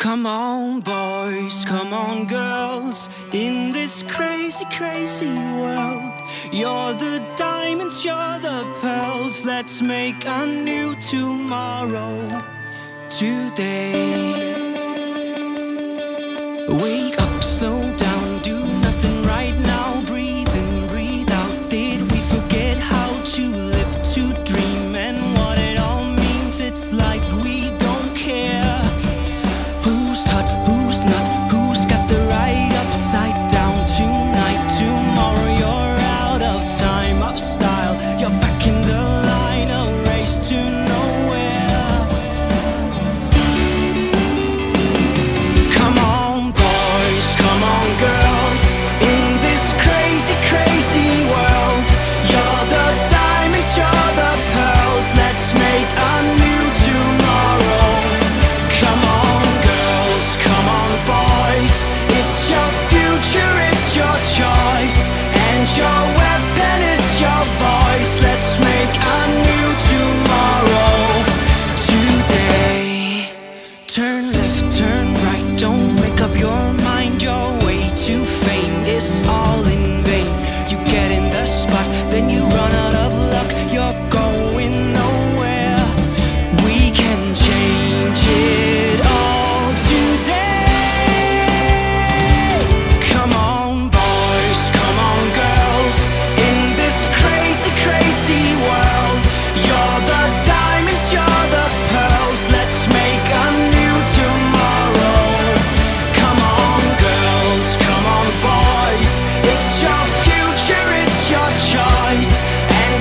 Come on, boys, come on, girls, in this crazy, crazy world. You're the diamonds, you're the pearls. Let's make a new tomorrow today. Wake up, slow down.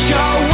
your